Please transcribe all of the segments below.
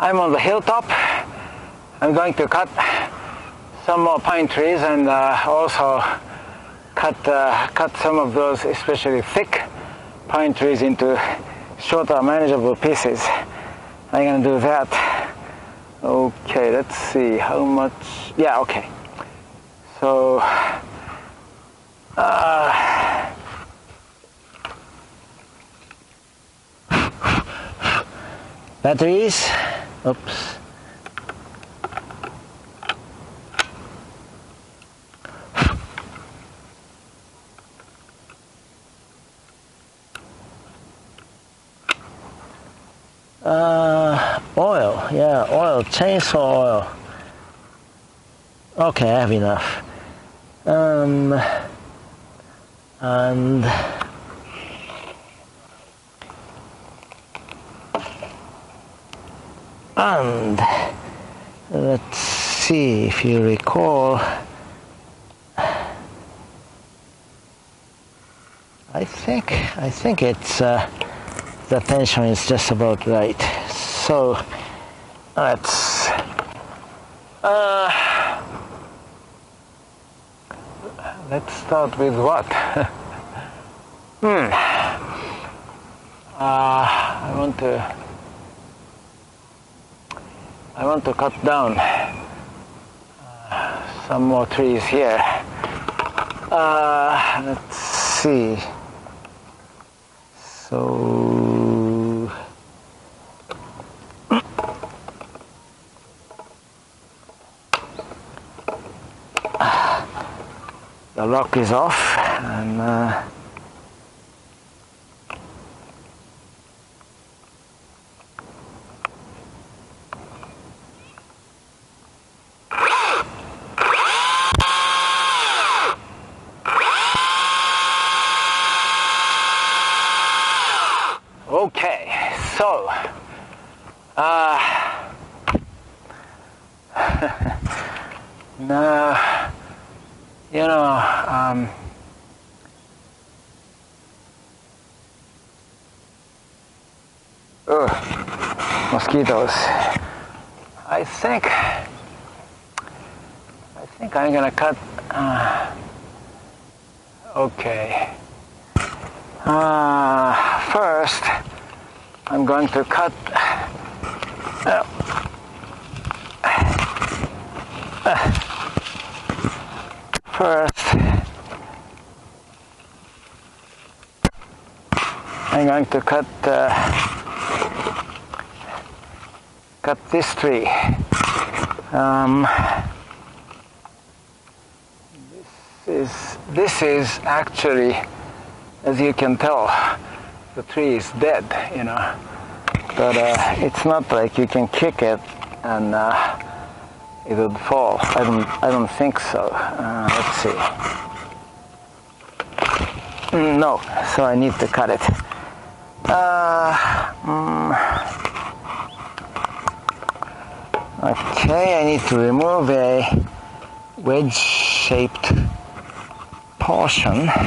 I'm on the hilltop. I'm going to cut some more pine trees and uh, also cut uh, cut some of those especially thick pine trees into shorter manageable pieces. I'm gonna do that. Okay, let's see how much. Yeah, okay. So. Uh, batteries. Oops. Uh, oil, yeah, oil, chainsaw oil. Okay, I have enough. Um, and and let's see if you recall. I think I think it's. Uh, the tension is just about right. So let's uh, let's start with what? hmm. Uh, I want to I want to cut down uh, some more trees here. Uh, let's see. So the lock is off and uh, Okay, so uh, now you know um, ugh, mosquitoes. I think I think I'm gonna cut. Uh, okay. Uh, first, I'm going to cut. Uh, first, I'm going to cut uh, cut this tree. Um, this is this is actually as you can tell, the tree is dead, you know. But uh, it's not like you can kick it and uh, it would fall. I don't, I don't think so. Uh, let's see. Mm, no, so I need to cut it. Mm. Okay, I need to remove a wedge-shaped portion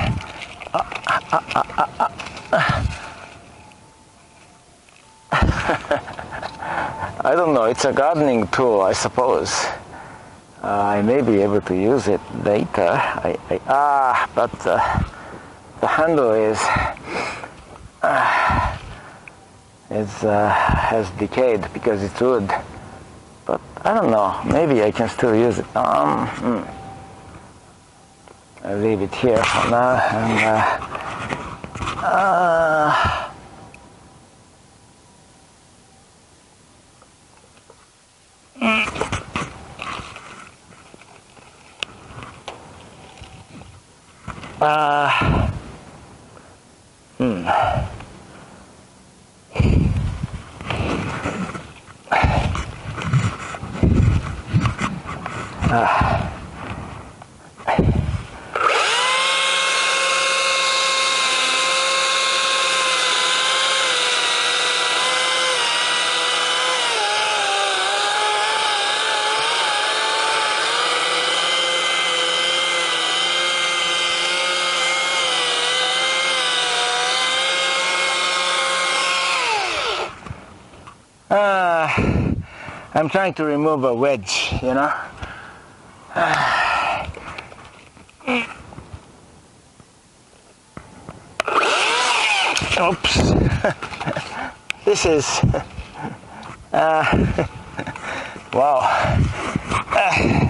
I don't know, it's a gardening tool, I suppose. I may be able to use it later. I, I, ah, but uh, the handle is is uh, has decayed because it's wood. I don't know. Maybe I can still use it. Um, hmm. I'll leave it here for now and. Uh, uh, uh, hmm. Uh. I'm trying to remove a wedge, you know. Oops. this is uh, wow. Uh,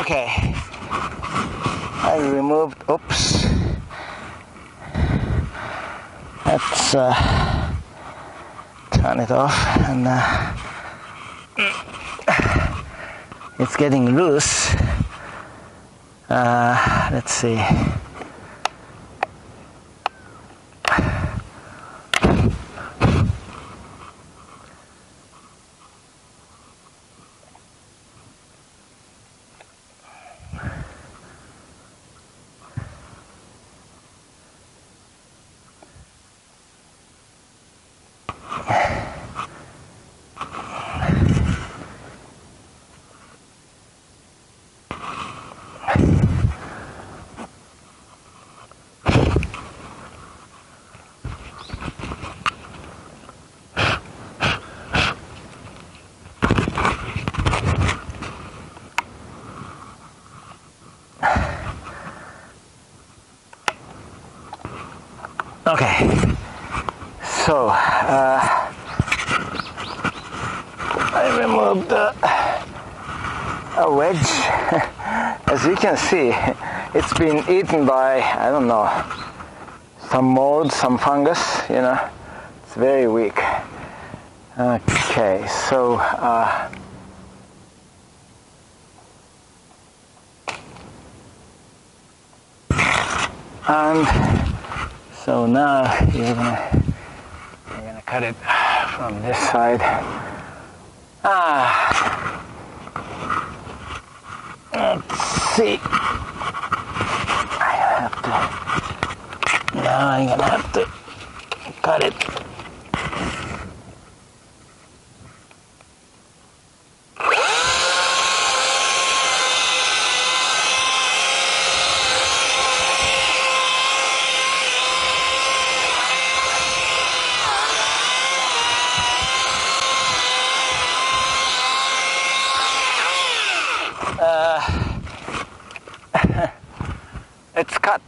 Okay. I removed, oops. Let's uh, turn it off and uh, it's getting loose. Uh, let's see. Okay, so uh, I removed a wedge. As you can see, it's been eaten by, I don't know, some mold, some fungus, you know, it's very weak. Okay, so uh, and so now you're gonna cut it from this side. Ah, let's see. I have to. Now I'm gonna have to cut it. it's cut.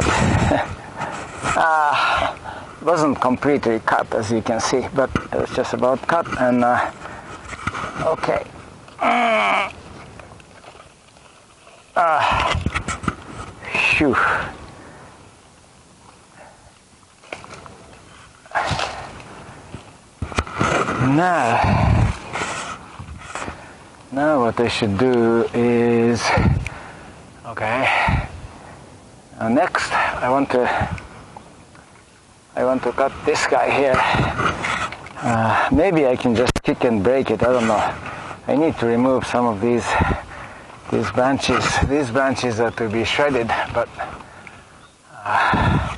Just uh, wasn't completely cut as you can see, but it was just about cut and uh, okay. Uh, phew. Now, now what I should do is. Uh, next, I want to, I want to cut this guy here. Uh, maybe I can just kick and break it. I don't know. I need to remove some of these these branches. These branches are to be shredded, but uh,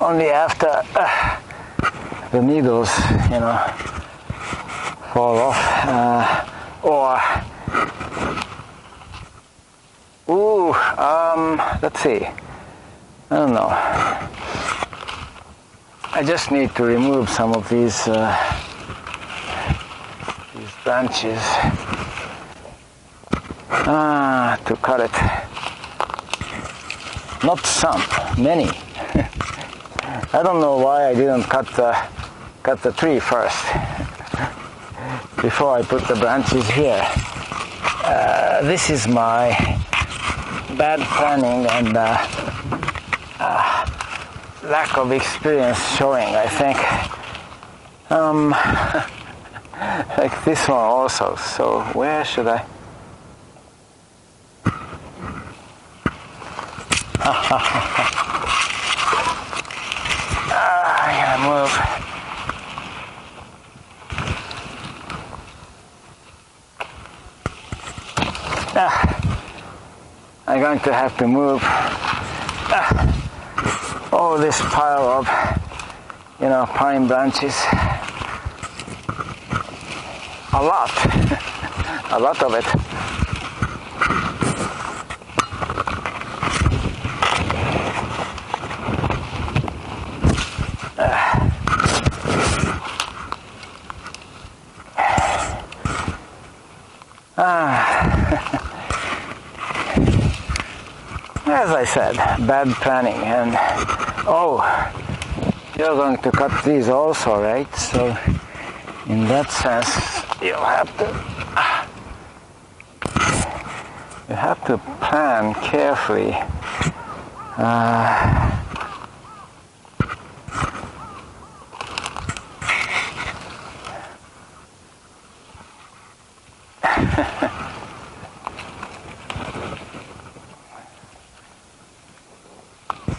only after. Uh, the needles, you know, fall off, uh, or um, let's see, I don't know. I just need to remove some of these uh, these branches ah, to cut it. Not some, many. I don't know why I didn't cut the cut the tree first before I put the branches here. uh, this is my bad planning and uh, uh, lack of experience showing, I think. Um, like this one also. So where should I? ah, I gotta move. Ah, I'm going to have to move ah, all this pile of, you know, pine branches. A lot, a lot of it. as I said, bad planning and oh, you're going to cut these also, right? So in that sense, you'll have to you have to plan carefully. Uh,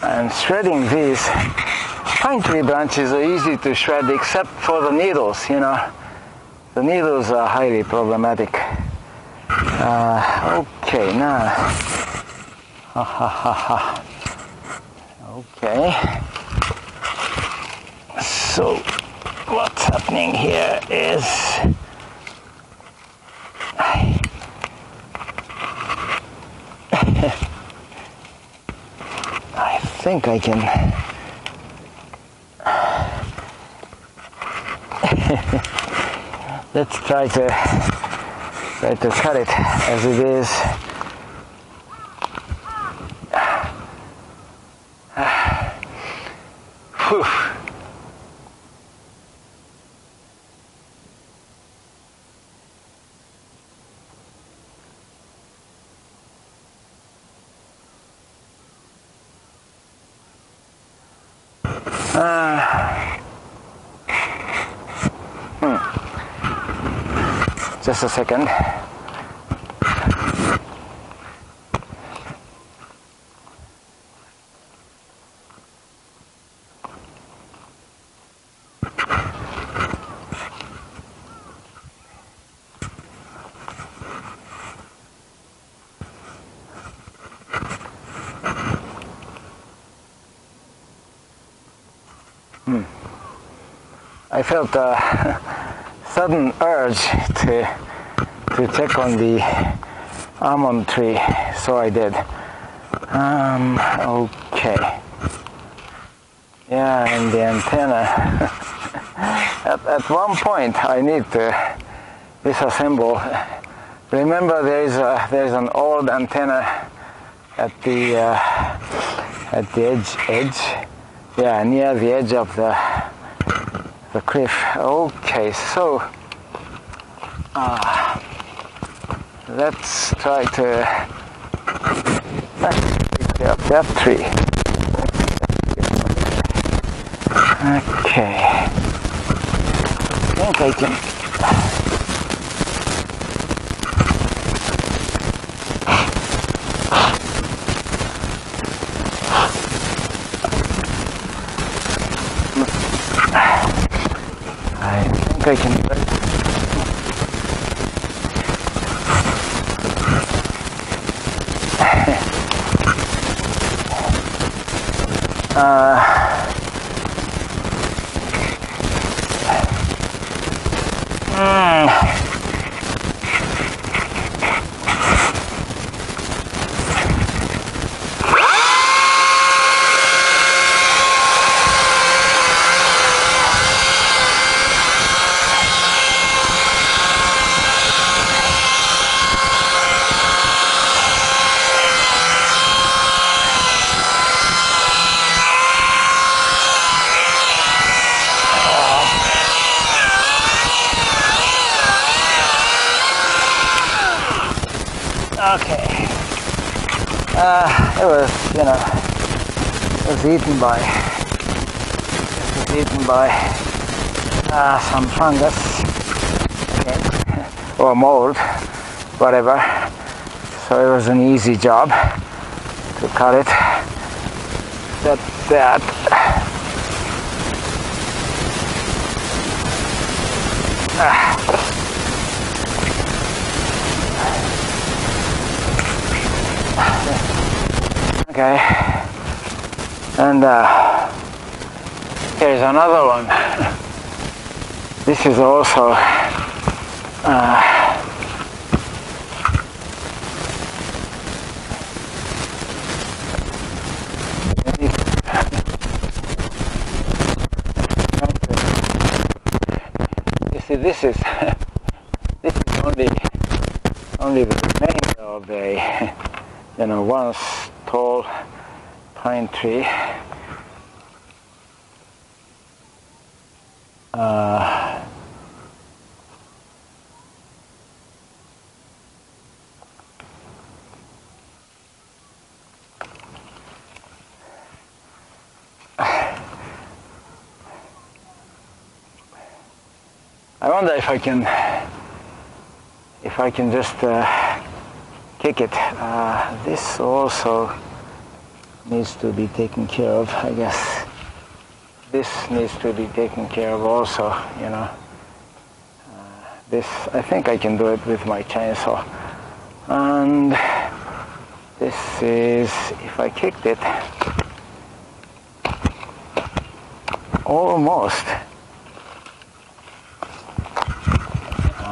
and shredding these pine tree branches are easy to shred except for the needles you know. The needles are highly problematic. Uh, okay now. Ha ha ha ha. Okay. So what's happening here is think I can. Let's try to try to cut it as it is Just a second. Hmm. I felt uh, a sudden urge to to check on the almond tree, so I did. Um, okay. Yeah, and the antenna. at, at one point, I need to disassemble. Remember, there is a, there is an old antenna at the uh, at the edge edge. Yeah, near the edge of the the cliff. Okay, so uh, let's try to pick up that tree. Okay, I think I can. I think I can do it. uh, mm. Okay. Uh, it was, you know, it was eaten by, it was eaten by uh, some fungus okay, or mold, whatever. So it was an easy job to cut it. That that. Ah. Okay. And uh, here's another one. This is also uh, see this is this is only only the remainder of a you know once tall pine tree. Wonder if I can if I can just uh, kick it. Uh, this also needs to be taken care of, I guess. This needs to be taken care of also, you know. Uh, this, I think I can do it with my chainsaw. And this is, if I kicked it, almost.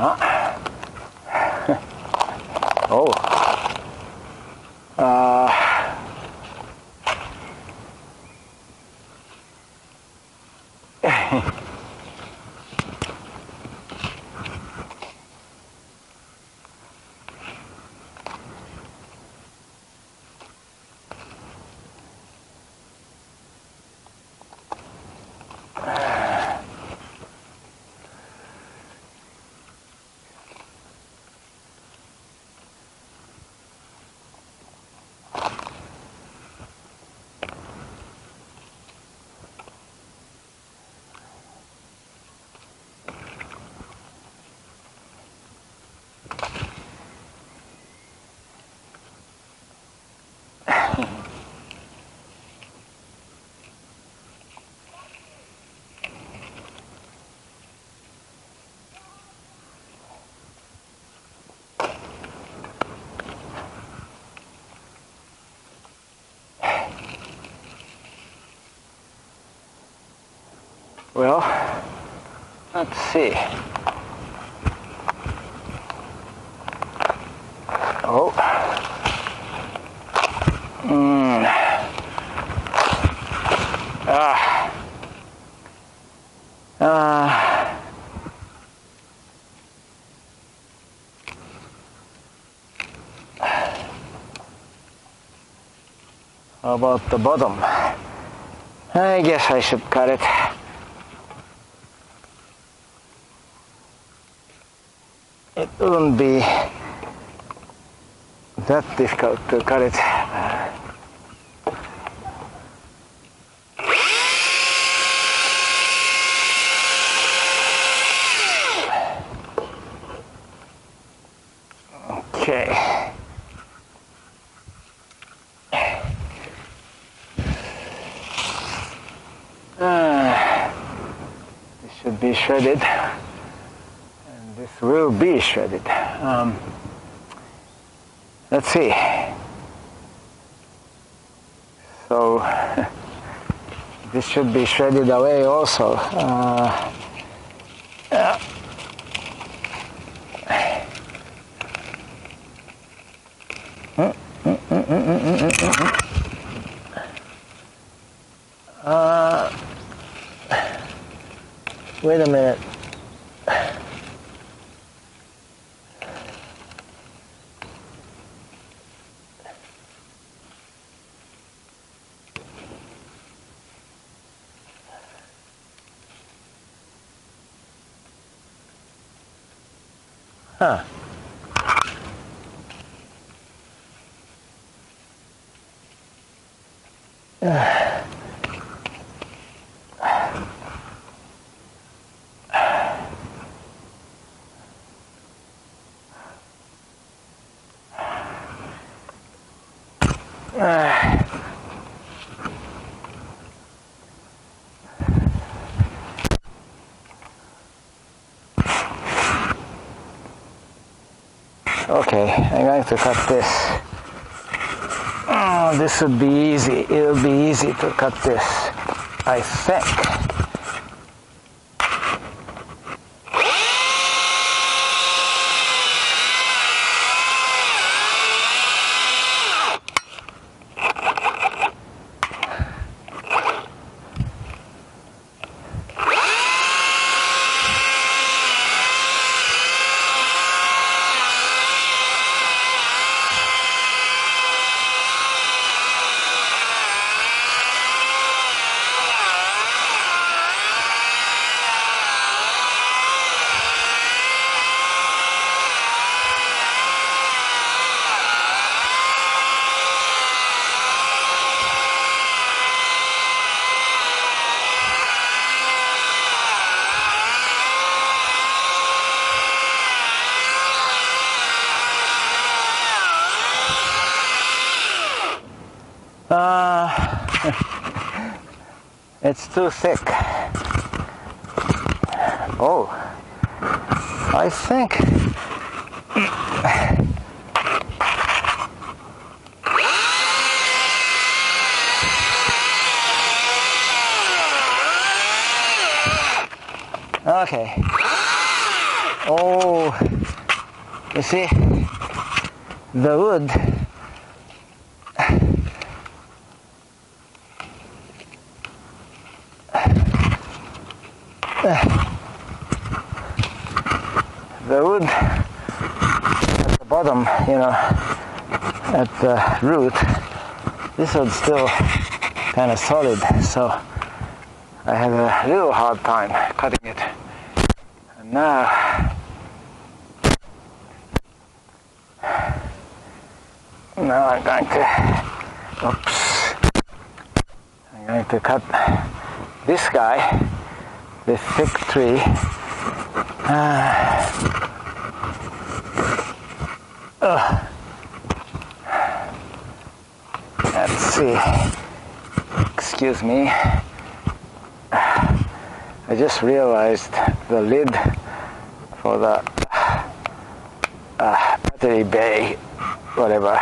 Uh, oh. Uh, Well, let's see. Oh. Mm. Ah. Ah. How about the bottom? I guess I should cut it. It wouldn't be that difficult to cut it. Okay. Uh, this should be shredded be shredded. Um, let's see. So this should be shredded away also. Uh, yeah. Uh, wait a minute. Huh. Okay, I'm going to cut this. Oh, this would be easy. It'll be easy to cut this, I think. it's too thick. Oh, I think. Okay. Oh, you see, the wood wood at the bottom, you know, at the root, this one's still kind of solid, so I have a little hard time cutting it. And now, now I'm going to, oops, I'm going to cut this guy, the thick tree. Uh, let's see. Excuse me. I just realized the lid for the uh, battery bay, whatever,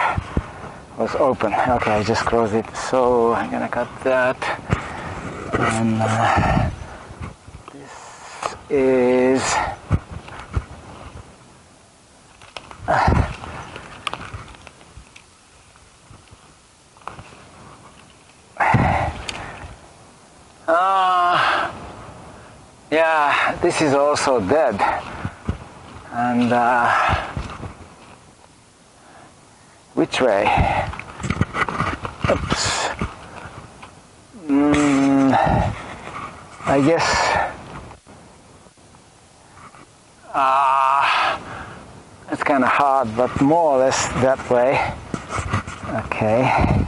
was open. Okay, I just closed it. So I'm gonna cut that. And uh, this is. Uh, Uh, yeah, this is also dead. And uh, which way? Oops. Mm, I guess. Ah, uh, it's kind of hard, but more or less that way. Okay.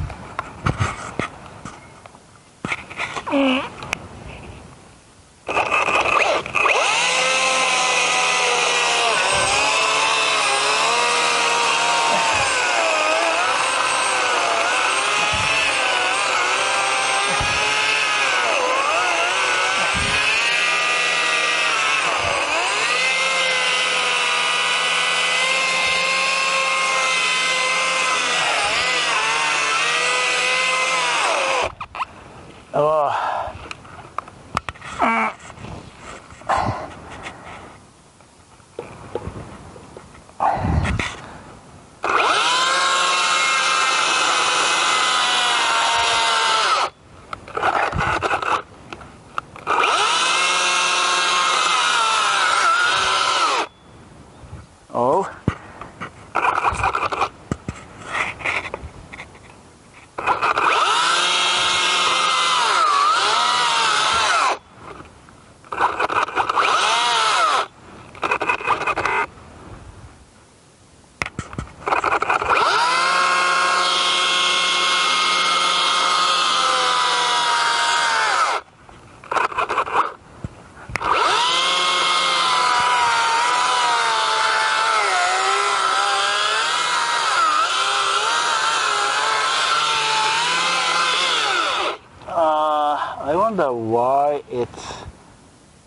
It's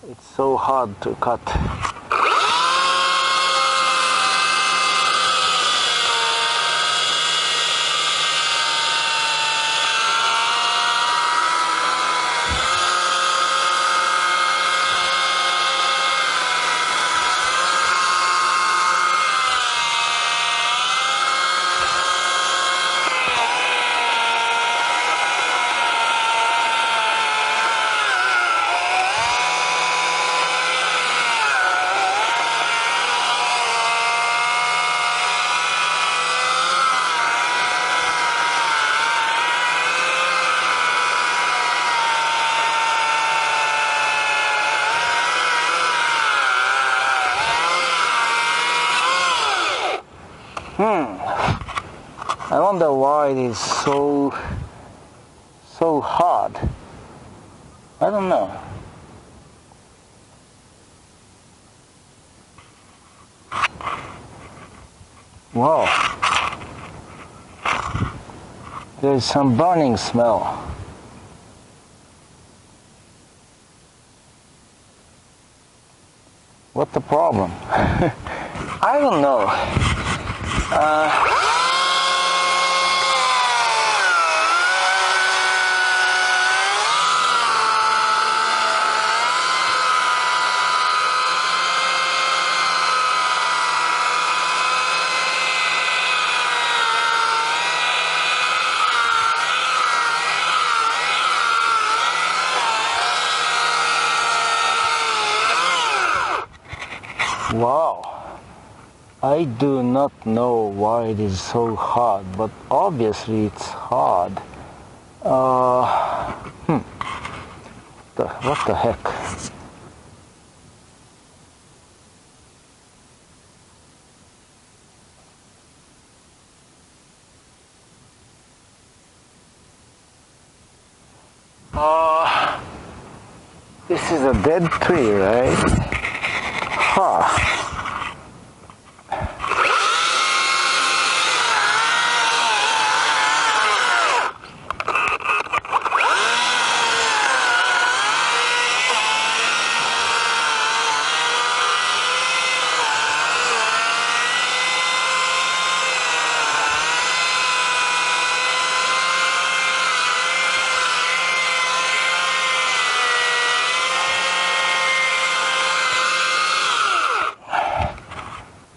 it's so hard to cut. Hmm. I wonder why it is so so hard. I don't know. Wow. There's some burning smell. What the problem? I don't know. Uh, Wow. I do not know why it is so hard, but obviously it's hard. Uh, hmm. The, what the heck? Uh, this is a dead tree, right? Huh.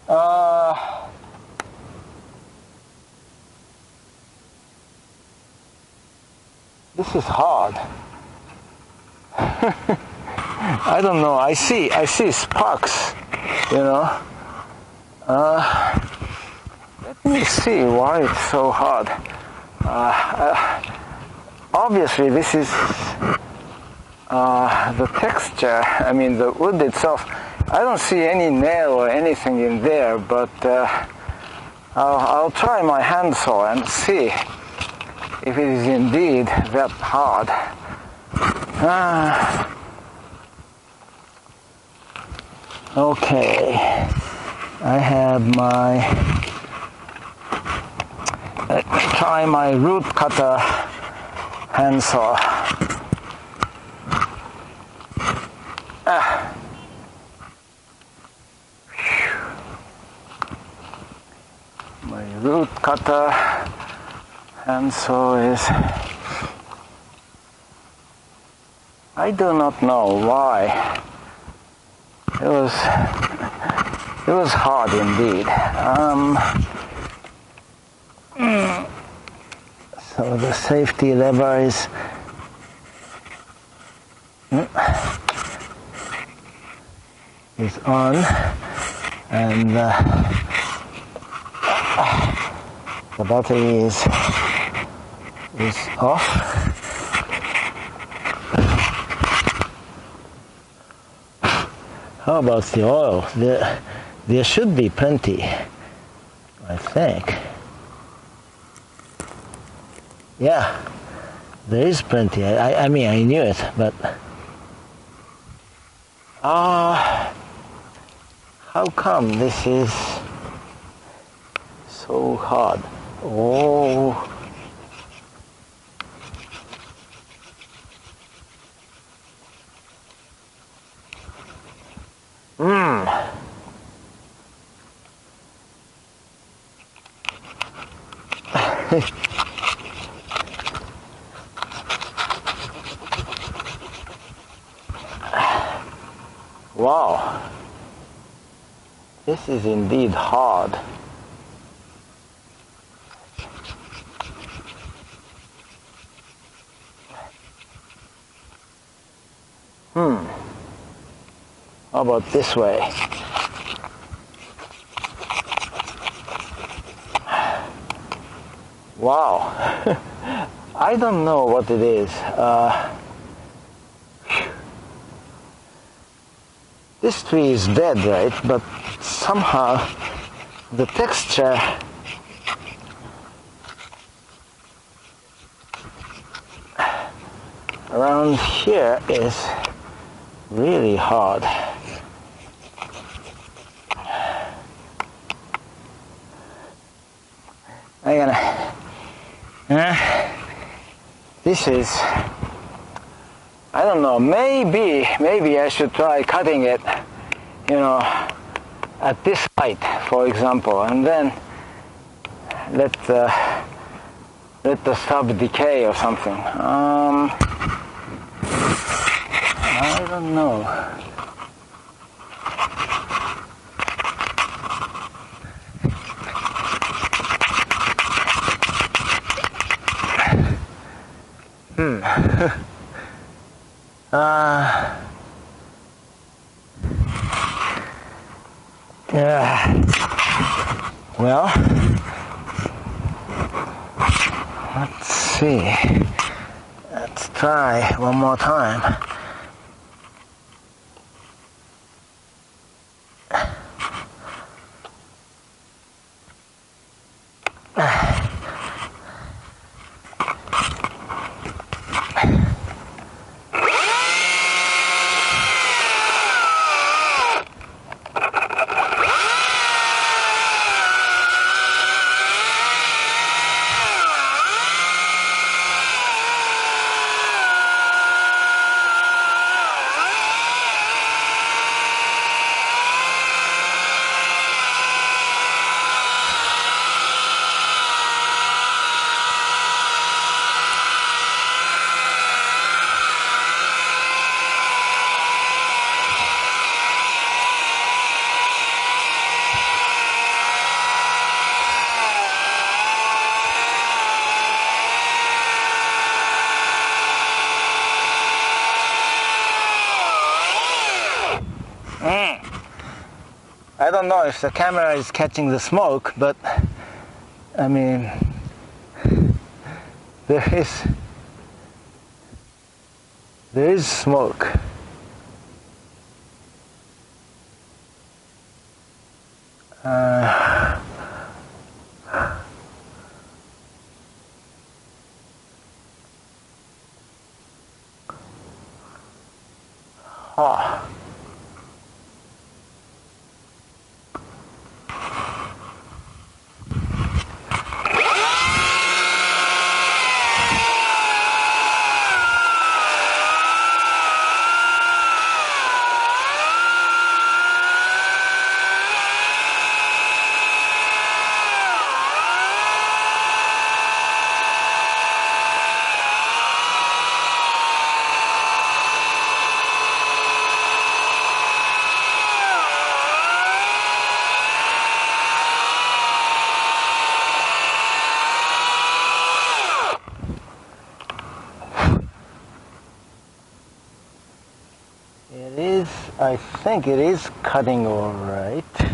Uh, this is hard. I don't know. I see. I see sparks. You know. Uh, let me see why it's so hard. Uh, uh, obviously, this is uh, the texture. I mean, the wood itself. I don't see any nail or anything in there, but uh, I'll, I'll try my handsaw and see if it is indeed that hard. Ah. okay, I have my. Let me try my root cutter handsaw. Ah. my root cutter handsaw is I do not know why. It was it was hard indeed. Um, so the safety lever is is on and uh, the battery is is off. How about the oil? There, there should be plenty, I think. Yeah, there is plenty. I, I, mean, I knew it, but ah, uh, how come this is so hard? Oh. wow. This is indeed hard. Hmm. How about this way? Wow. I don't know what it is. Uh, this tree is dead, right? But somehow the texture around here is really hard. I'm gonna. Uh, this is. Don't know. Maybe, maybe I should try cutting it. You know, at this height, for example, and then let the let the stub decay or something. Um, I don't know. Hmm. uh, yeah. Well, let's see. Let's try one more time. I don't know if the camera is catching the smoke, but I mean, there is there is smoke. Uh, oh. It is, I think it is cutting all right.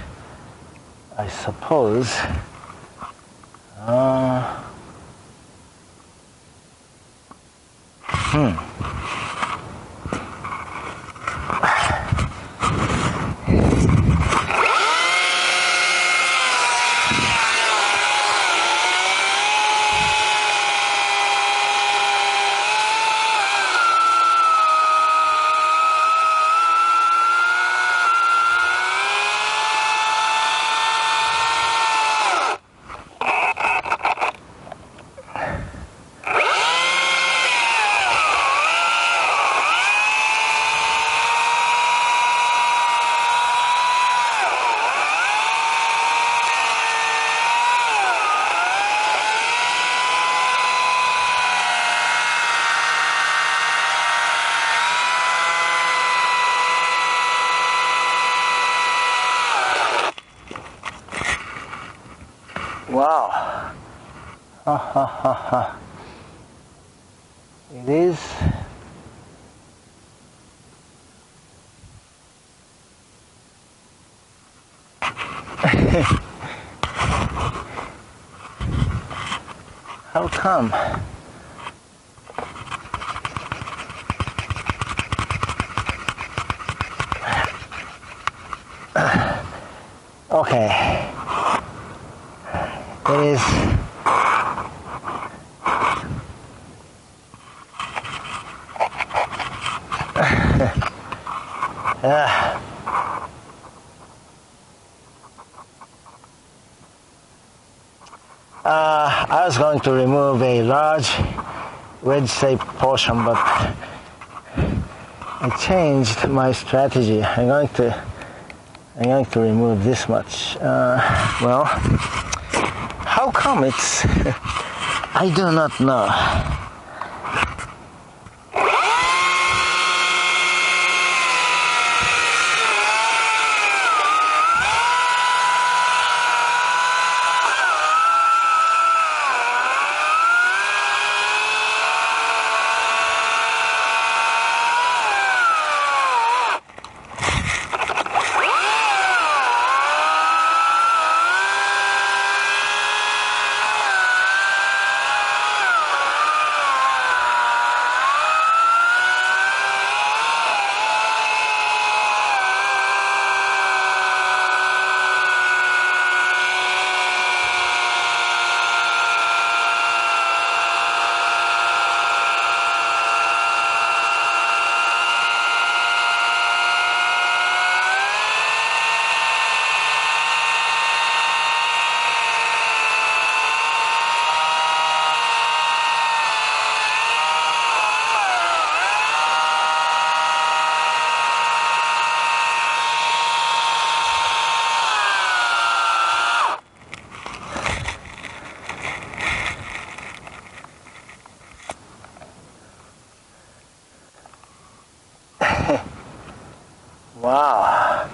I suppose. To remove a large wedge-shaped portion, but I changed my strategy. I'm going to I'm going to remove this much. Uh, well, how come it's? I do not know. wow.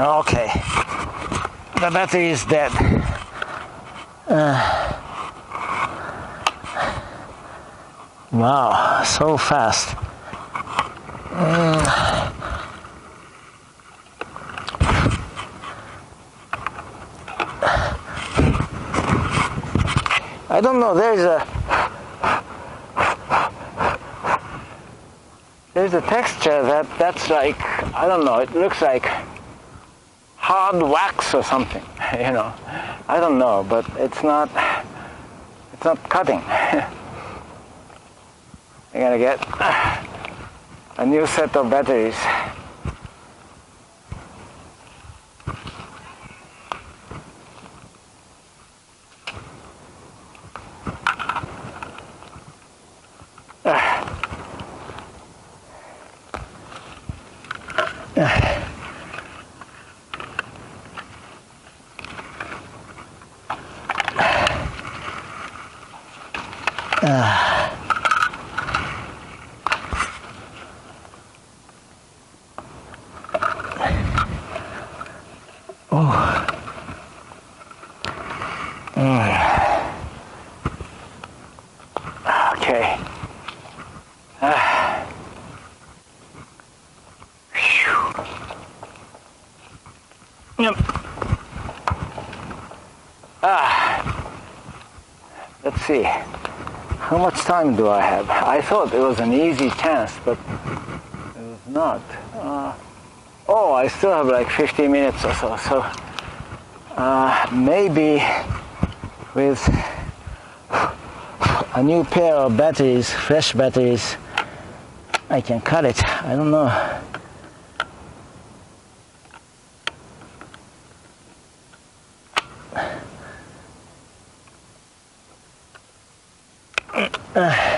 Okay, the battery is dead. Uh, wow, so fast. Mm. I don't know, there's a there's a texture that that's like I don't know, it looks like wax or something, you know. I don't know, but it's not it's not cutting. I gotta get a new set of batteries. Okay. Ah. Phew. Yep. Ah. Let's see. How much time do I have? I thought it was an easy task, but it was not. Uh, oh, I still have like 50 minutes or so. So uh, maybe with a new pair of batteries, fresh batteries, I can cut it. I don't know. Okay.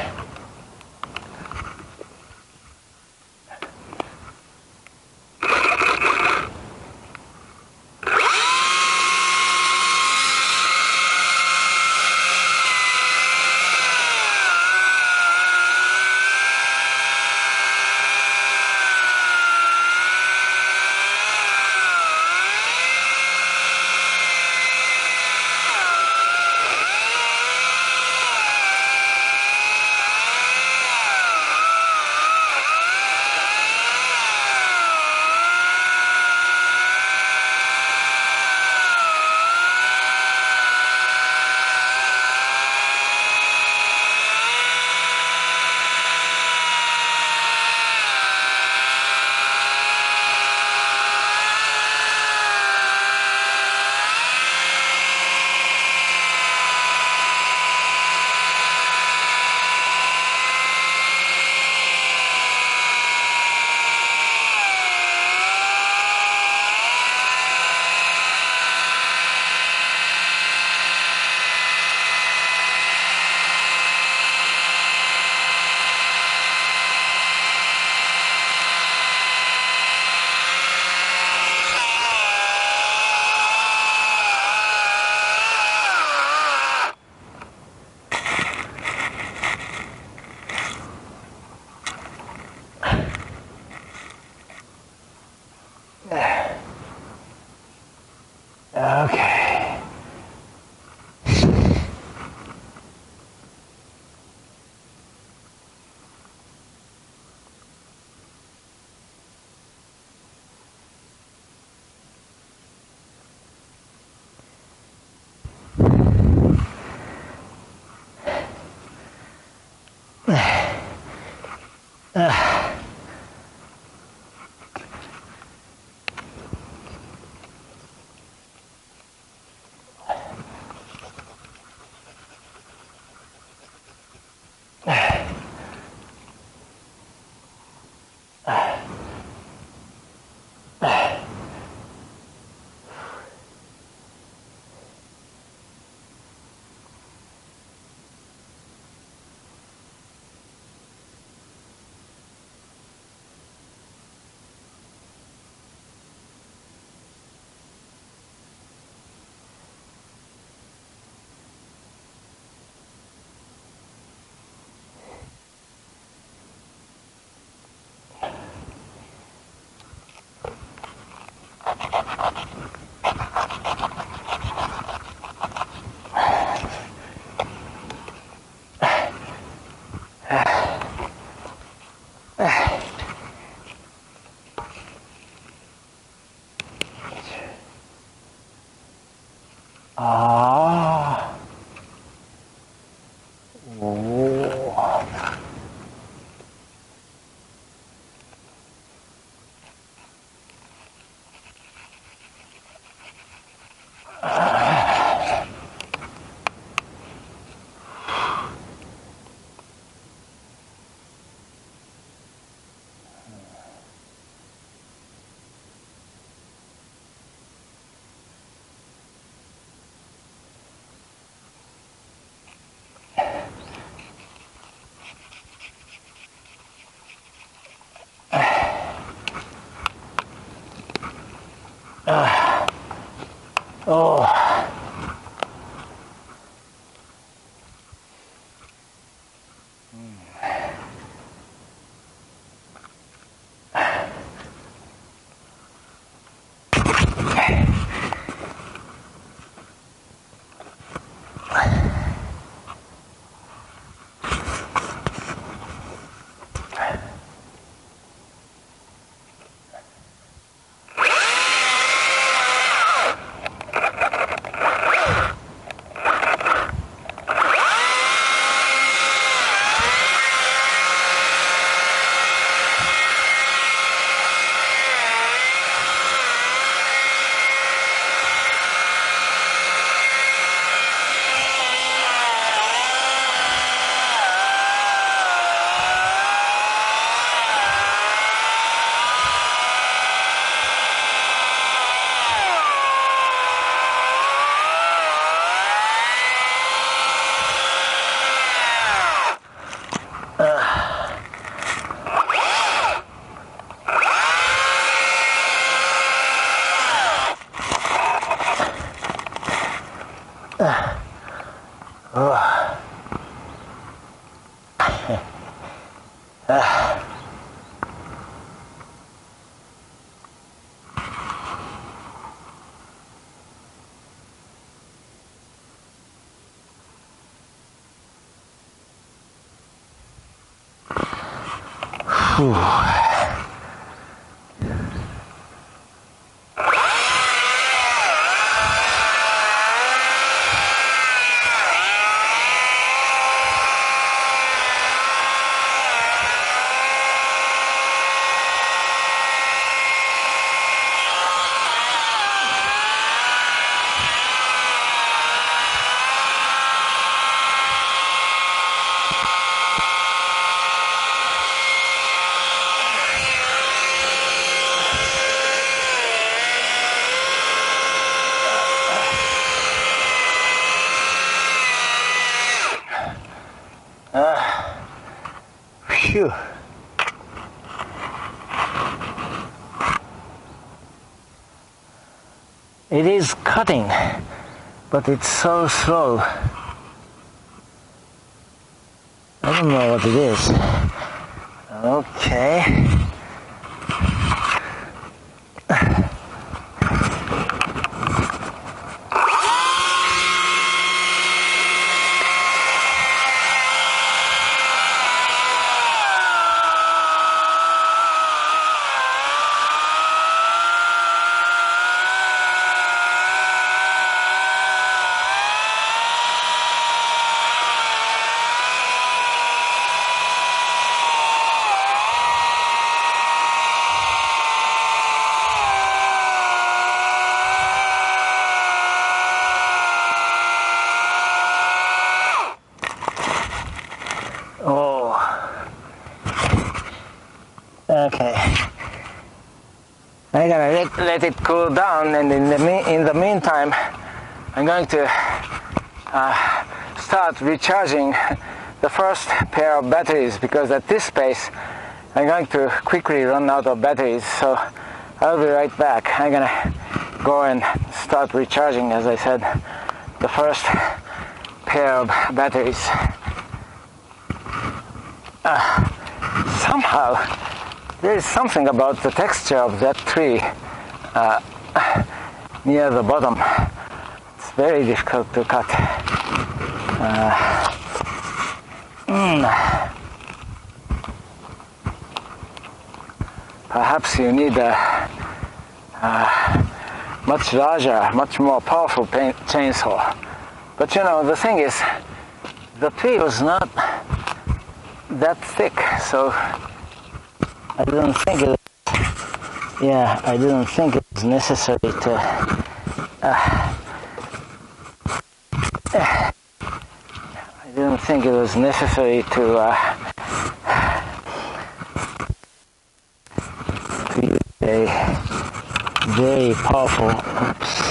Oh. 후. Phew. It is cutting, but it's so slow. I don't know what it is. Okay. gonna let, it cool down and in the, me- in the meantime I'm going to uh, start recharging the first pair of batteries because at this pace I'm going to quickly run out of batteries so I'll be right back. I'm gonna go and start recharging as I said the first pair of batteries. Uh, somehow there is something about the texture of that tree uh, near the bottom. It's very difficult to cut. Uh, mm. Perhaps you need a, a much larger, much more powerful pain, chainsaw. But you know, the thing is, the tree was not that thick, so I didn't think it. Yeah, I didn't think was necessary to. Uh, I didn't think it was necessary to. Uh, to use a very powerful. Oops.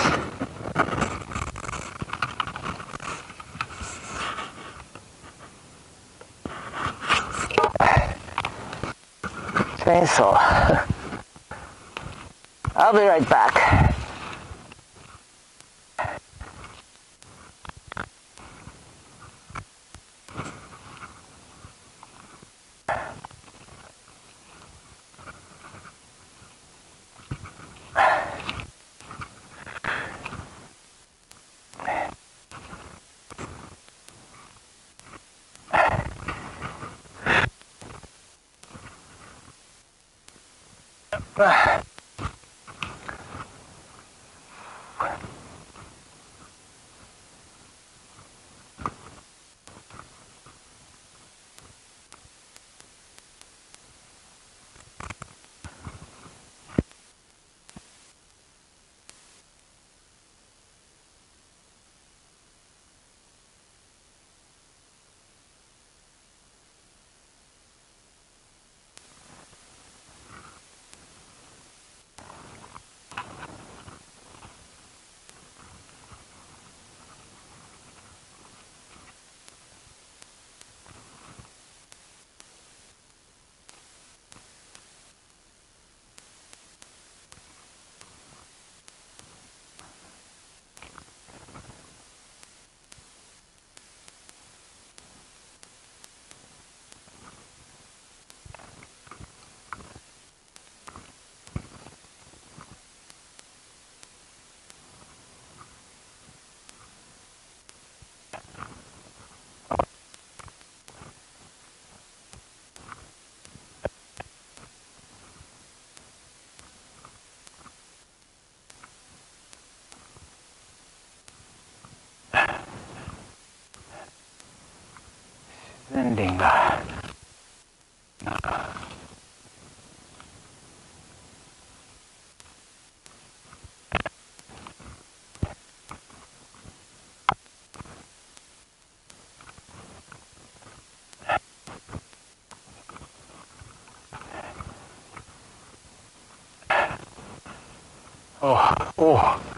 chainsaw. I'll be right back. Uh, ending. Oh, oh.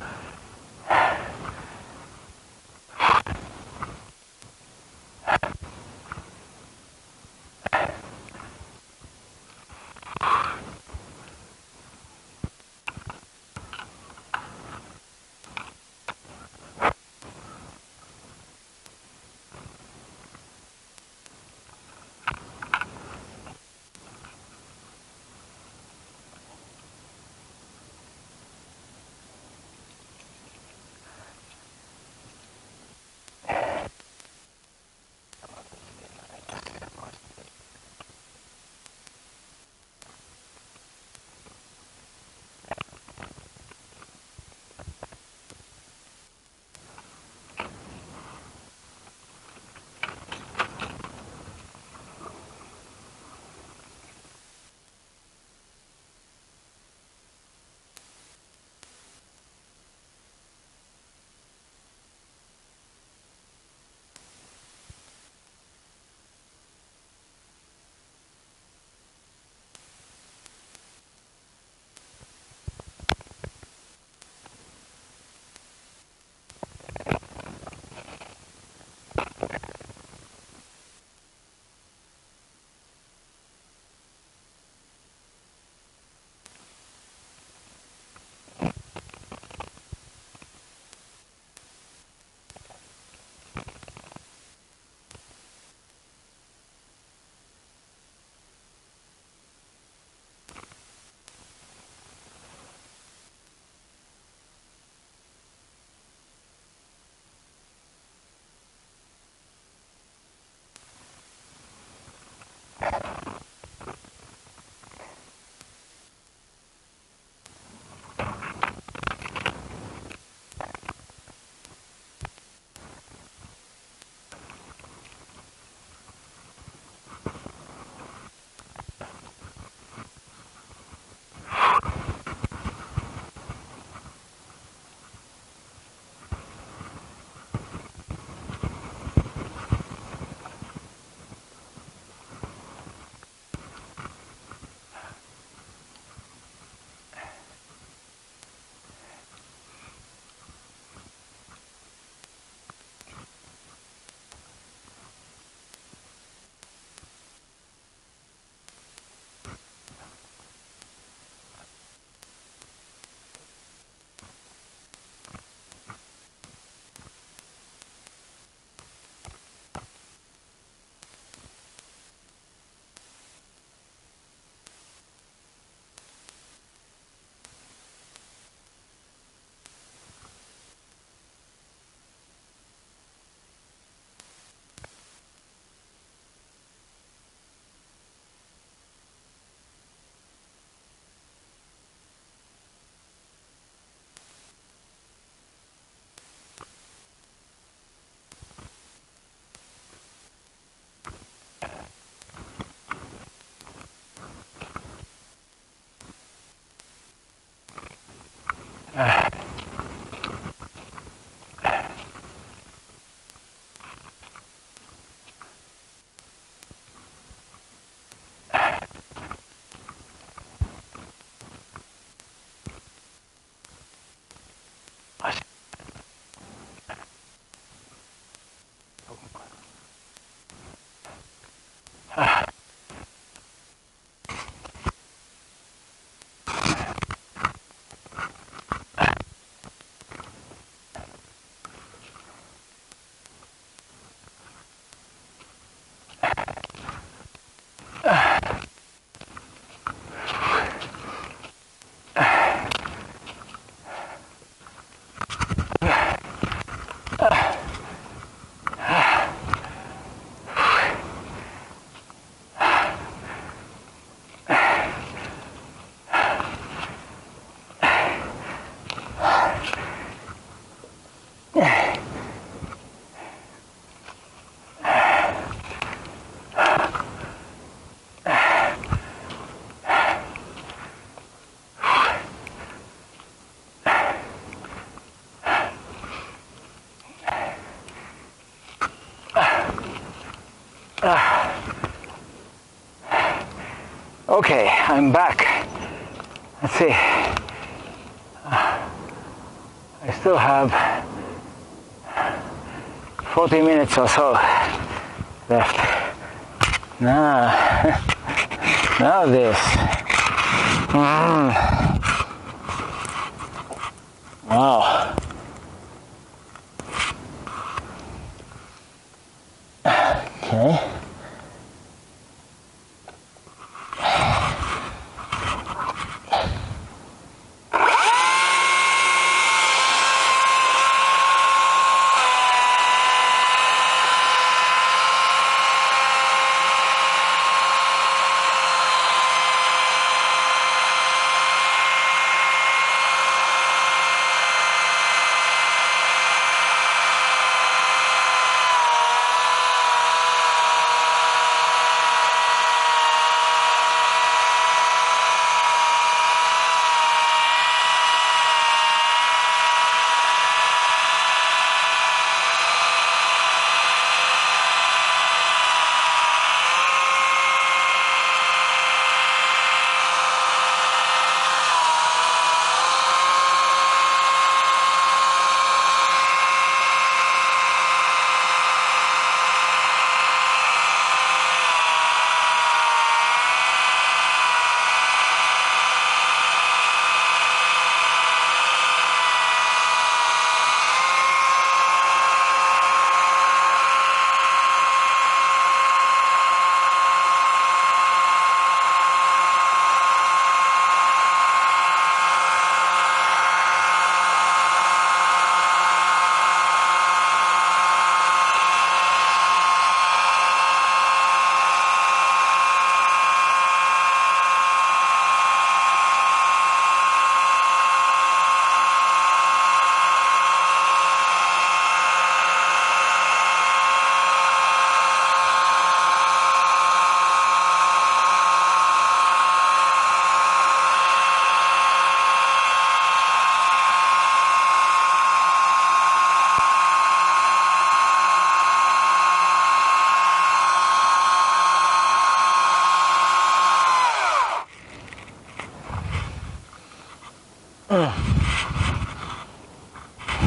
Uh, Okay, I'm back. Let's see. I still have 40 minutes or so left. Now, now this. Mm.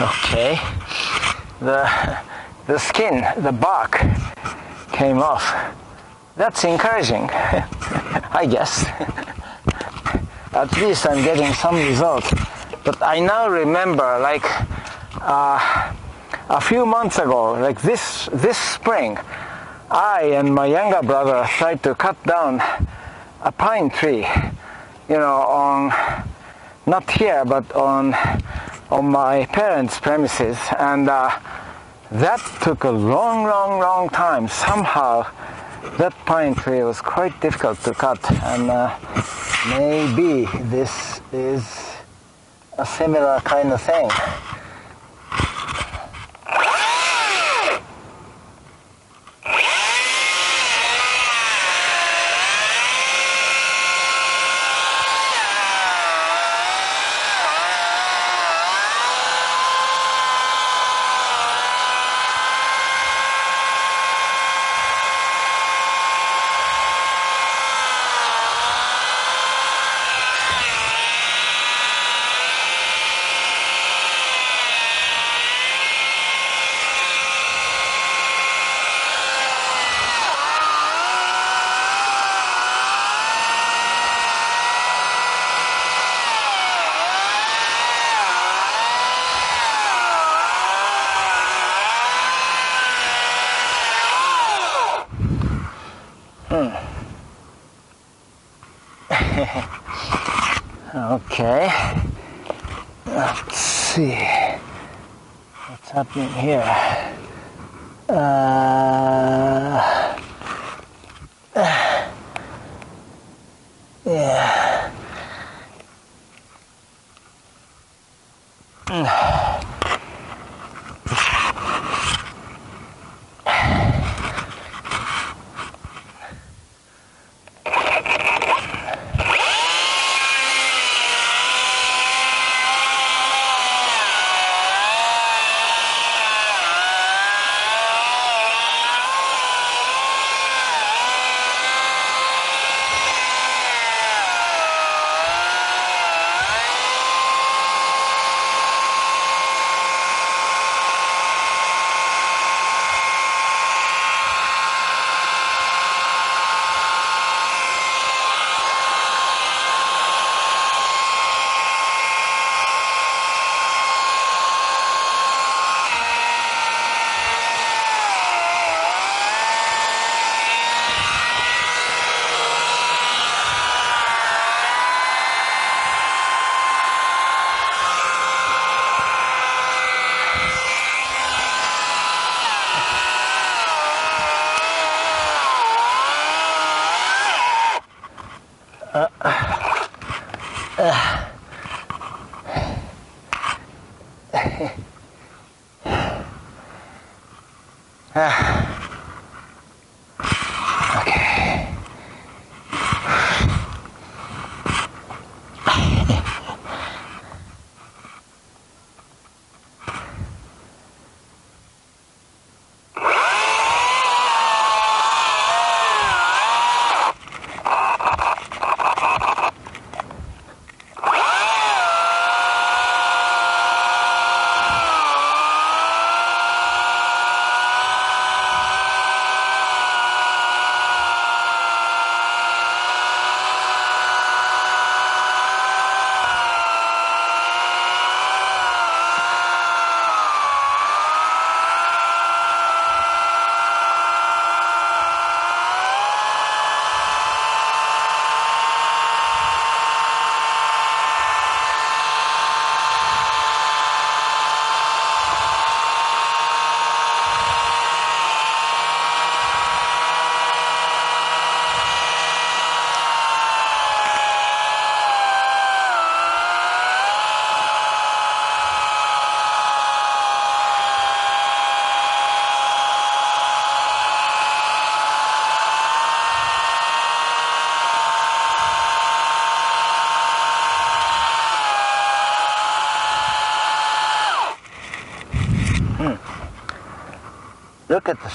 Okay the the bark came off. That's encouraging i guess. At least i'm getting some results. But i now remember like uh, a few months ago like this this spring i and my younger brother tried to cut down a pine tree, you know, on not here but on on my parents' premises, and uh, that took a long, long, long time. Somehow, that pine tree was quite difficult to cut, and uh, maybe this is a similar kind of thing. Okay. Let's see. What's happening here? Uh, yeah.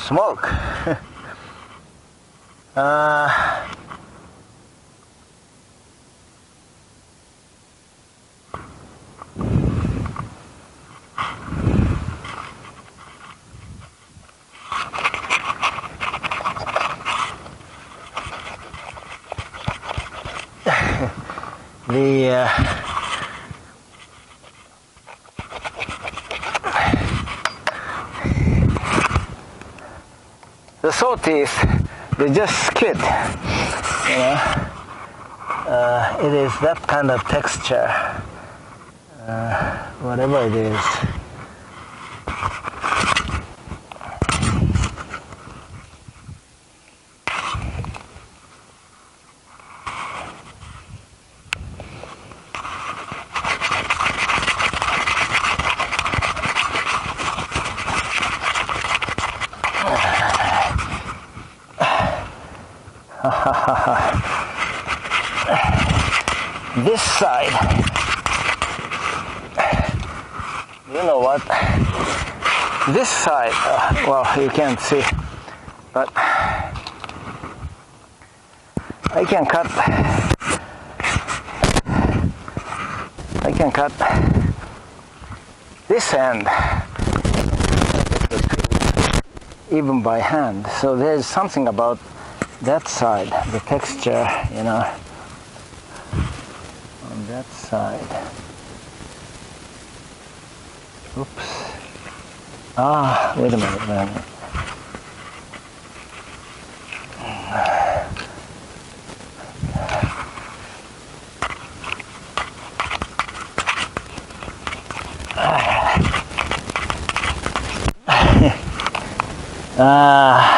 Smoke. uh, the uh, the sawteeth they just skid you know uh, it is that kind of texture, uh, whatever it is. this side. You know what? This side uh, well you can't see but I can cut I can cut this end even by hand. So there's something about that side the texture you know on that side oops ah wait a minute, wait a minute. Ah.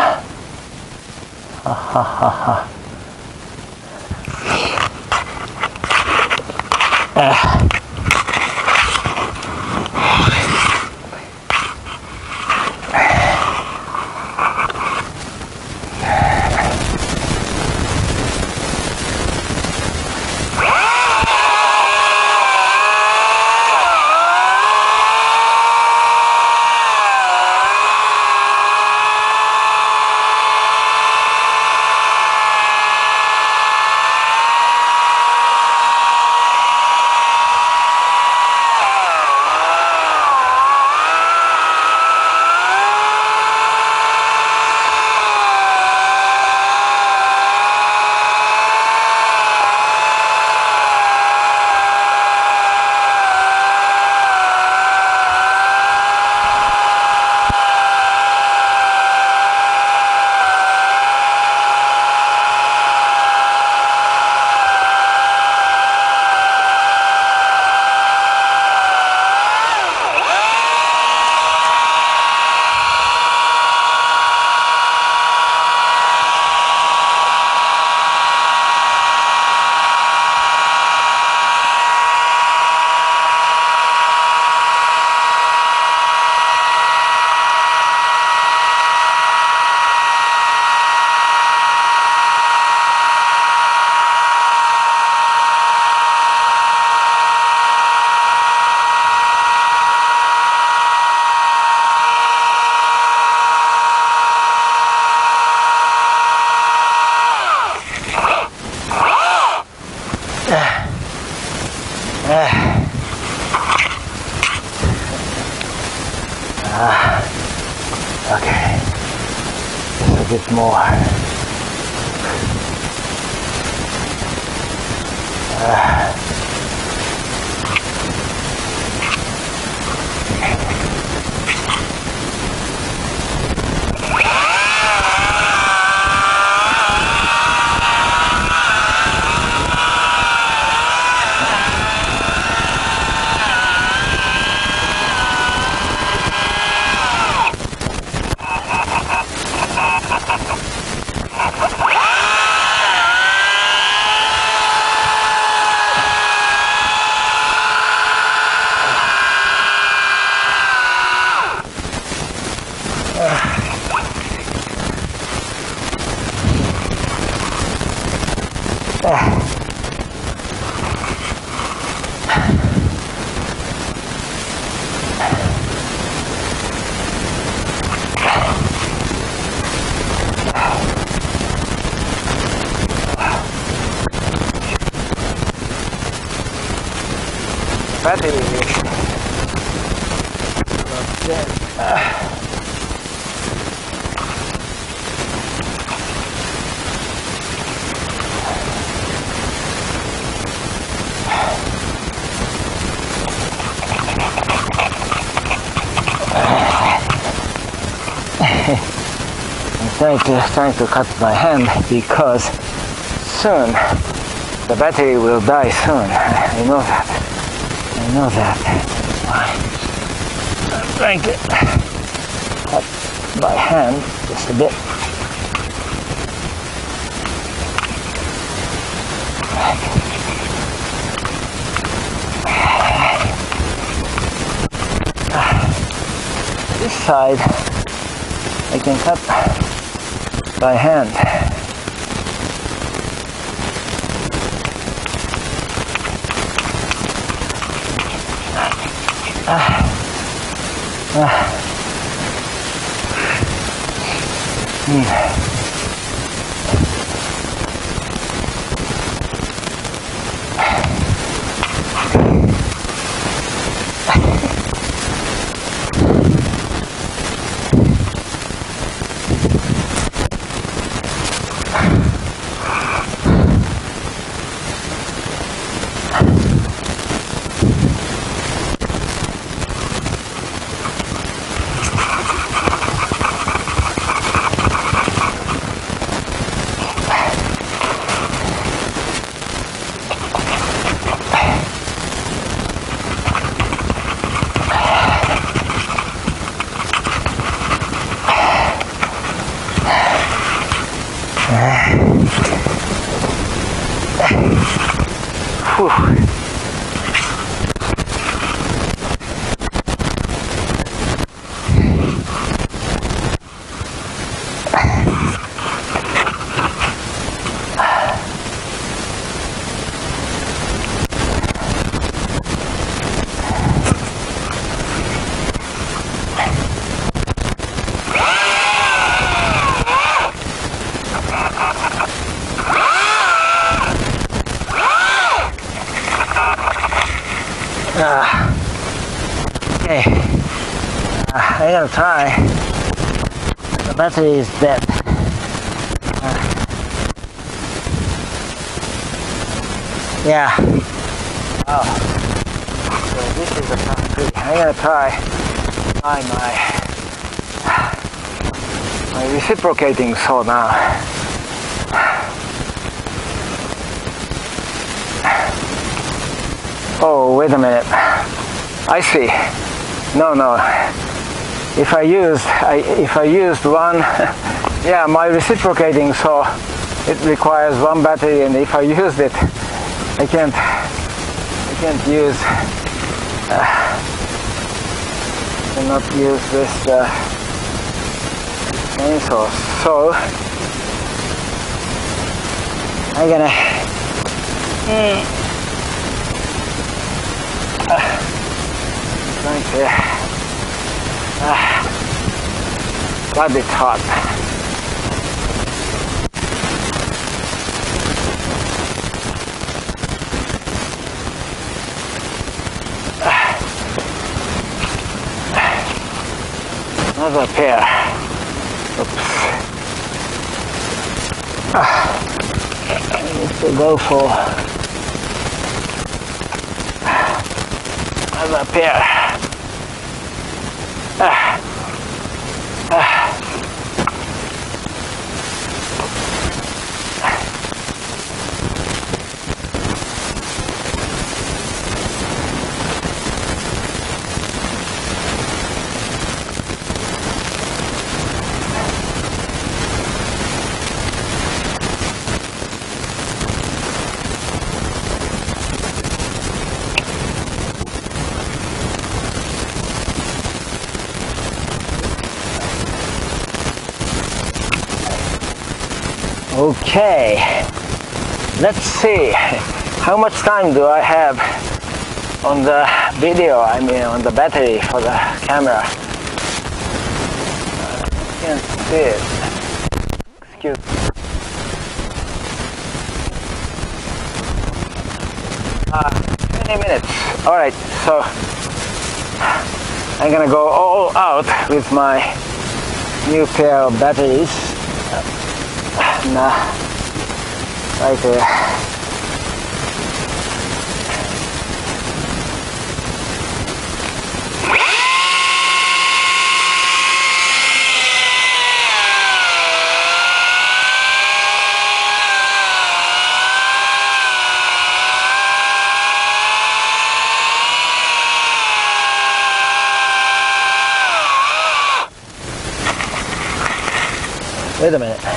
Ah. Okay, just a bit more. battery. I'm trying to trying to cut my hand because soon the battery will die soon. I know that. I know that. I'm trying to cut by hand just a bit. This side I can cut by hand. Ah. Ah. Hmm. Whew. Uh, okay, uh, I'm gonna try. The battery is dead. Uh, yeah. Oh. So this is the concrete. I'm gonna try try my my reciprocating saw now. Oh, wait a minute. I see. No, no. If I used, I, if I used one, yeah, my reciprocating saw, it requires one battery, and if I used it, I can't, I can't use, uh, cannot use this uh, chainsaw. So I'm gonna. Mm, trying to uh, God it's hot another pair. Oops. I need to go for another pair. Ah. Ah. Okay, let's see how much time do I have on the video, I mean on the battery for the camera. I can't see it. Excuse me. Uh, 20 minutes. Alright, so I'm gonna go all out with my new pair of batteries nah Right there. Wait a minute.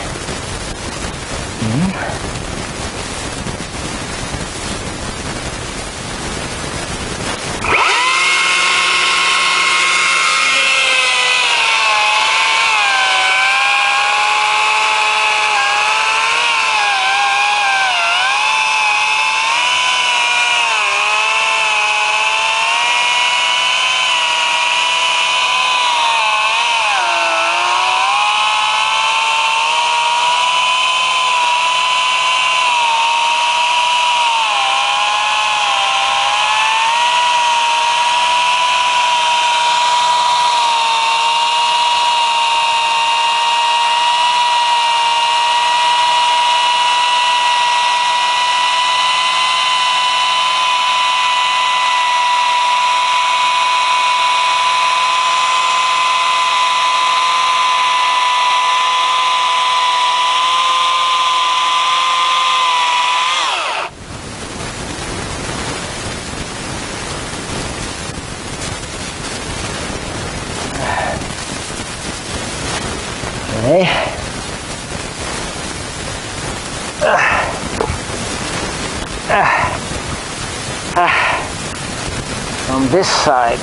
From this side.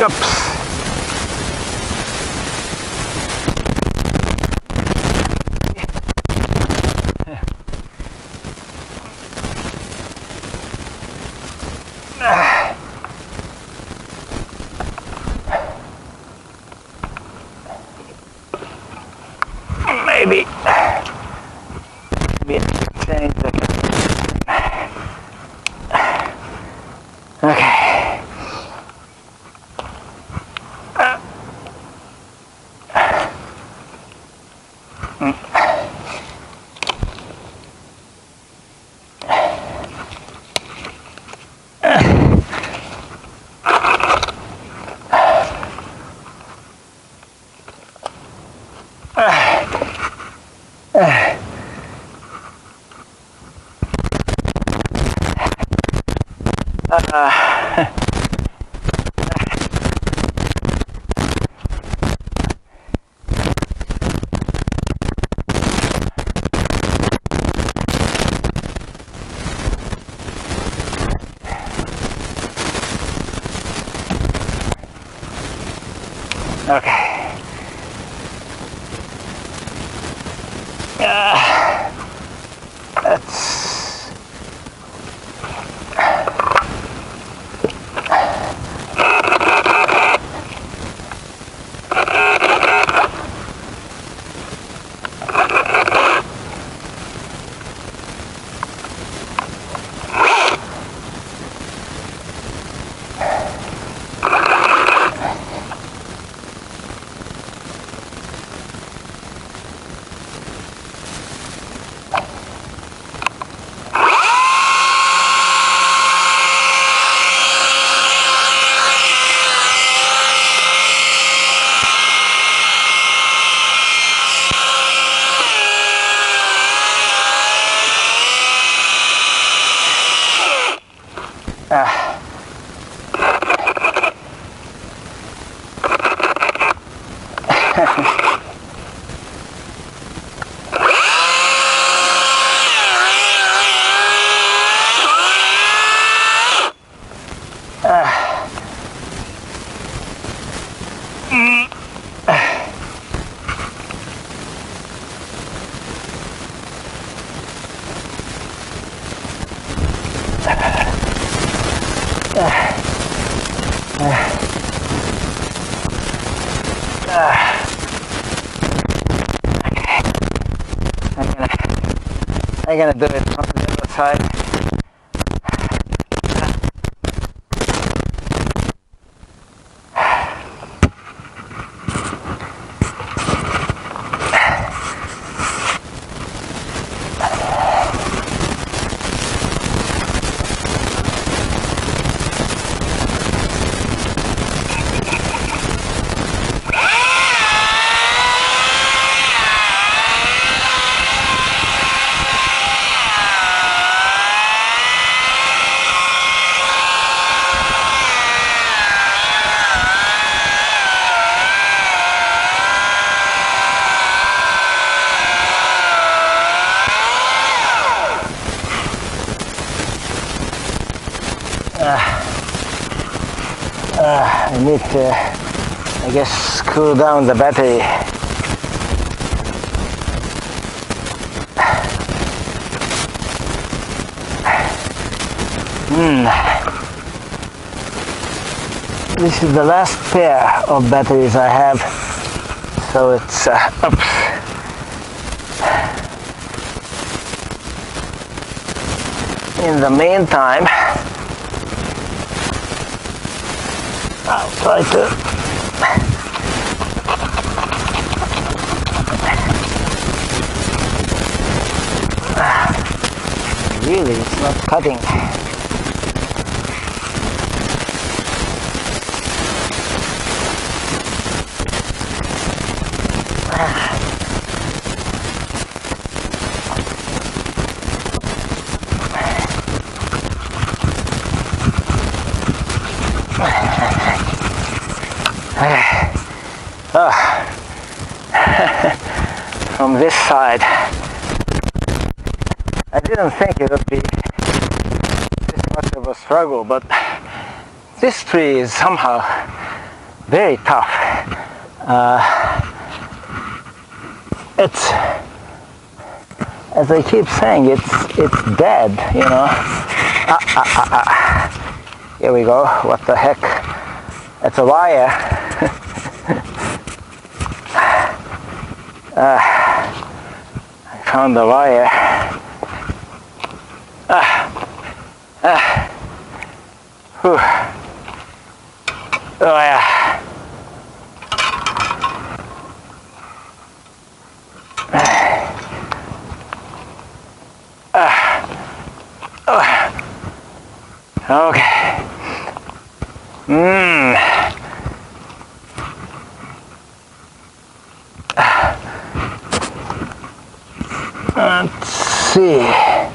Oops. maybe maybe change the okay Uh. Mm. Okay. Uh, that's Ah. Ah. Mm. I'm gonna, Gonna do it uh, I guess, cool down the battery. Hmm. This is the last pair of batteries I have, so it's uh. In the meantime, I'll try to really it's not cutting from this side. I didn't think it would be this much of a struggle, but this tree is somehow very tough. Uh, it's, as I keep saying, it's it's dead, you know. Ah, ah, ah, ah. Here we go. What the heck? It's a wire. uh, I found the wire. Ah, ah, whew. Oh yeah. Okay. Mmm. Let's see.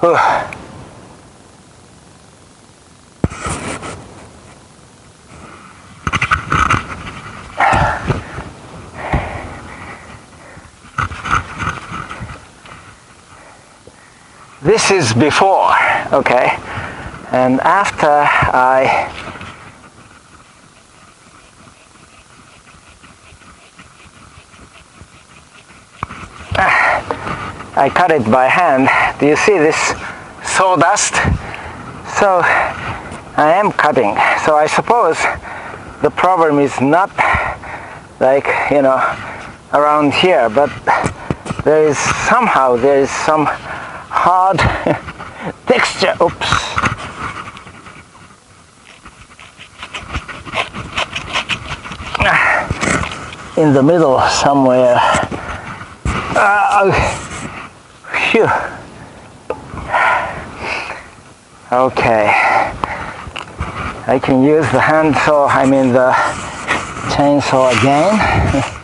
Whew. This is before, okay? And after I ah, I cut it by hand. Do you see this sawdust? So I am cutting. So I suppose the problem is not like, you know, around here, but there is somehow there is some hard texture. Oops. In the middle somewhere. Uh. Okay. I can use the handsaw, I mean the chainsaw again.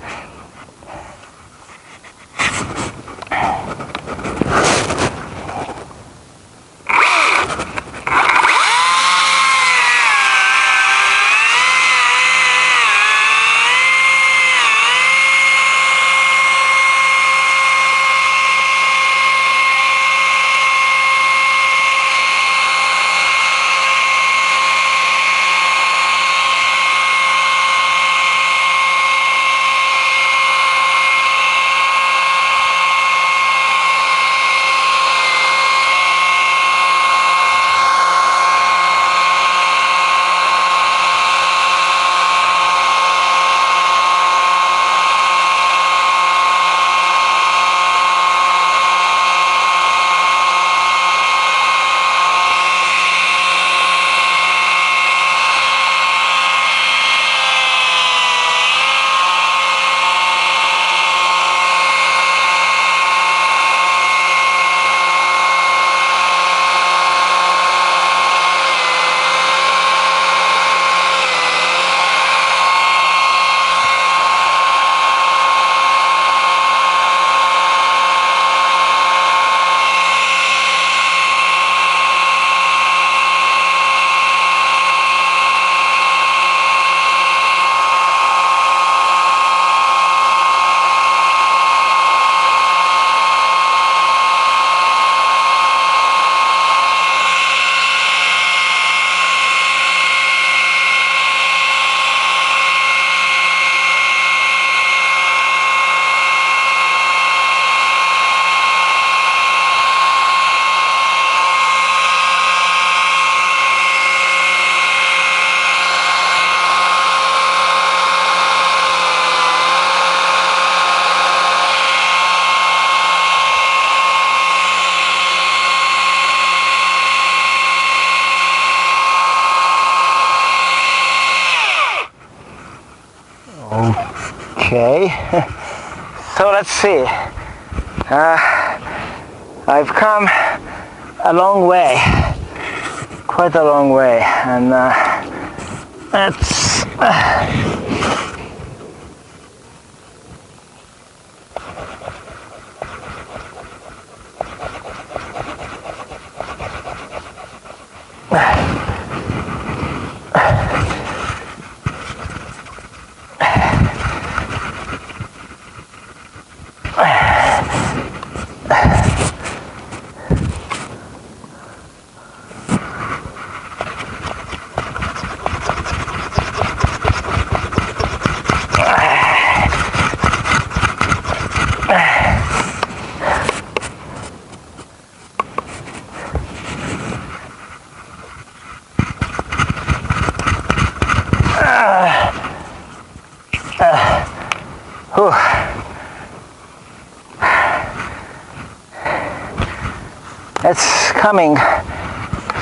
coming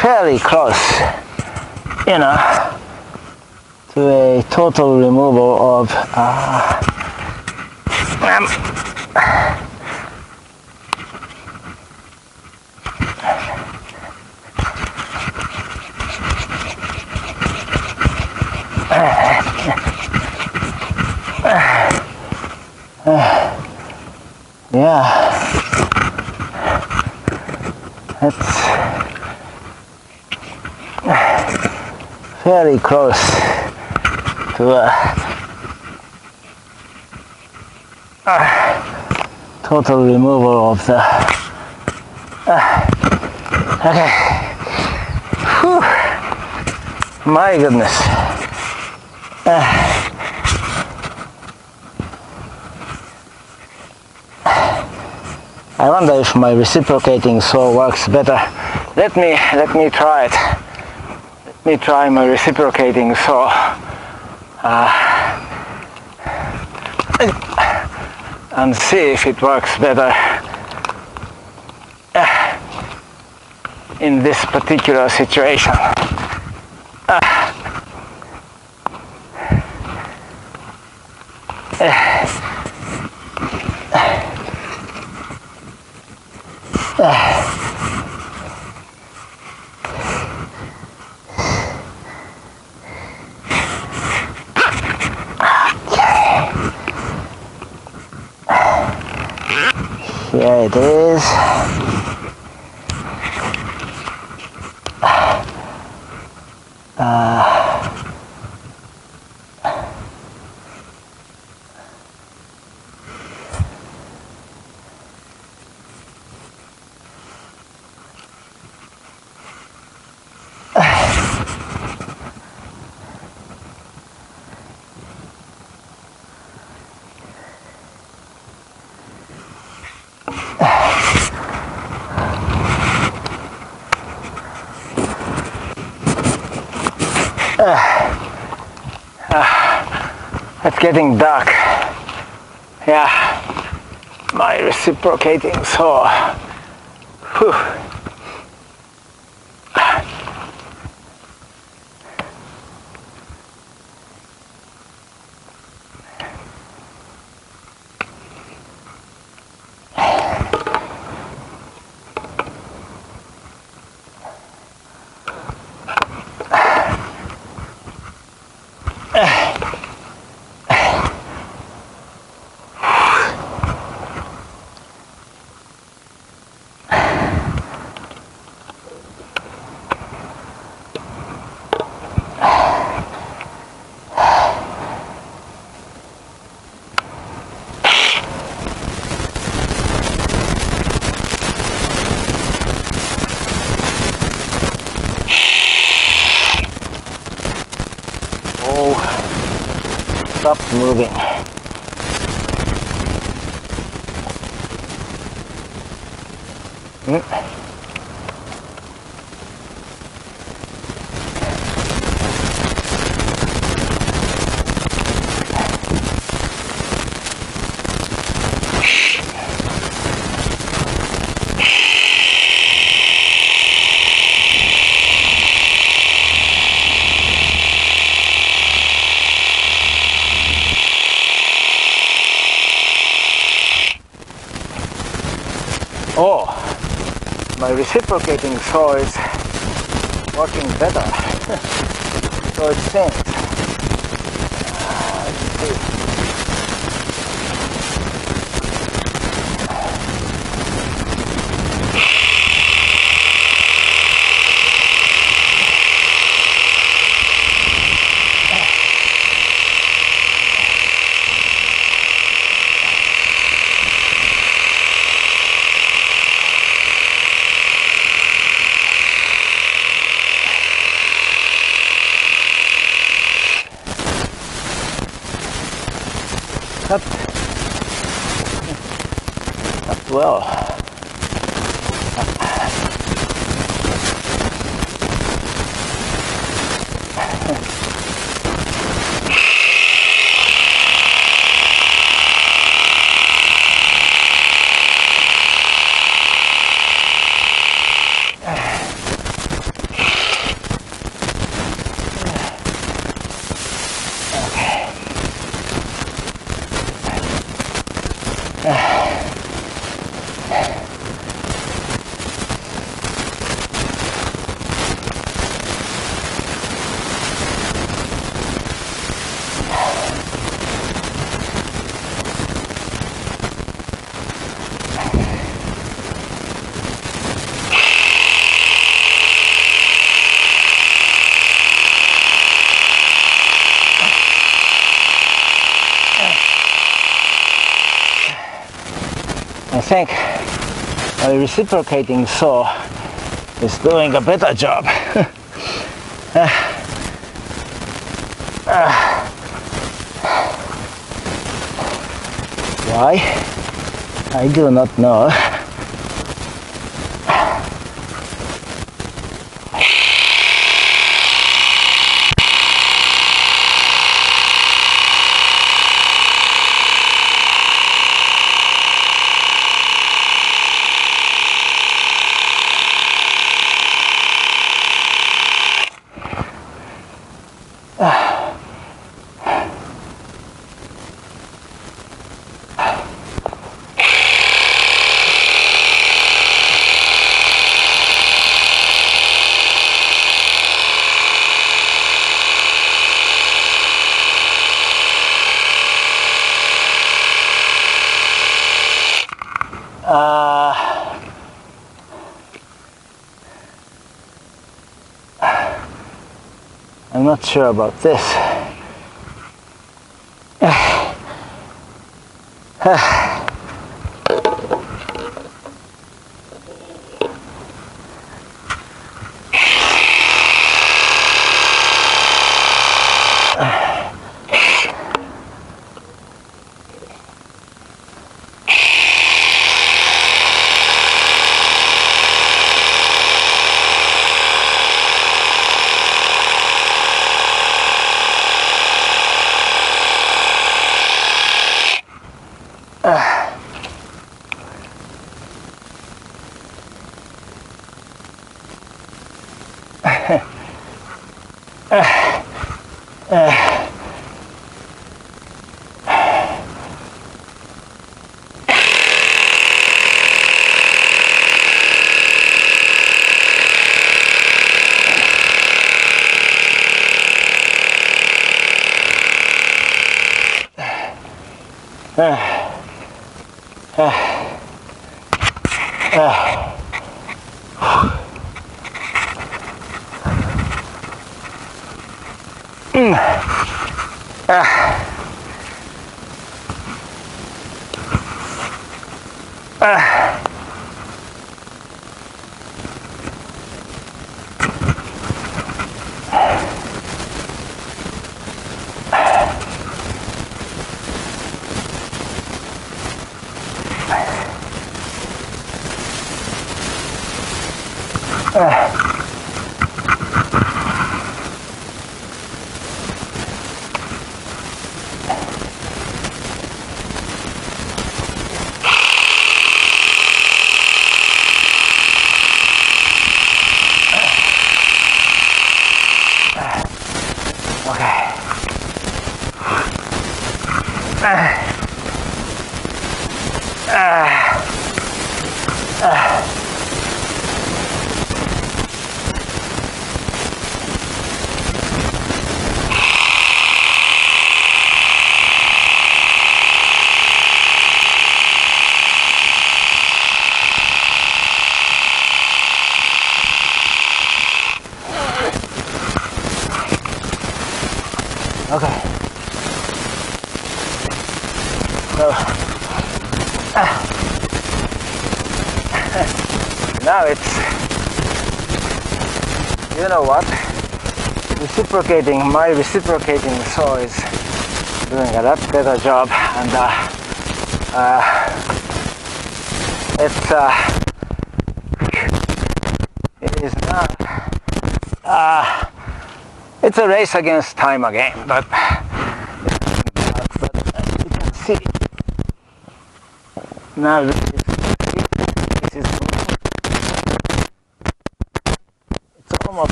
fairly close, you know, to a total removal of uh, um, yeah it's very close to a, a total removal of the uh, okay Whew. my goodness uh, I wonder if my reciprocating saw works better. Let me let me try it. Let me try my reciprocating saw. Uh, and see if it works better uh, in this particular situation. Uh, Here it is. Uh, It's getting dark. Yeah, my reciprocating saw. Whew. Moving. Reciprocating saw is working better. so it seems. I think my reciprocating saw is doing a better job. why? I do not know. not sure about this. Reciprocating my reciprocating saw is doing a lot better job and uh, uh, it's uh, it is not uh, it's a race against time again but but you can see now